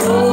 Oh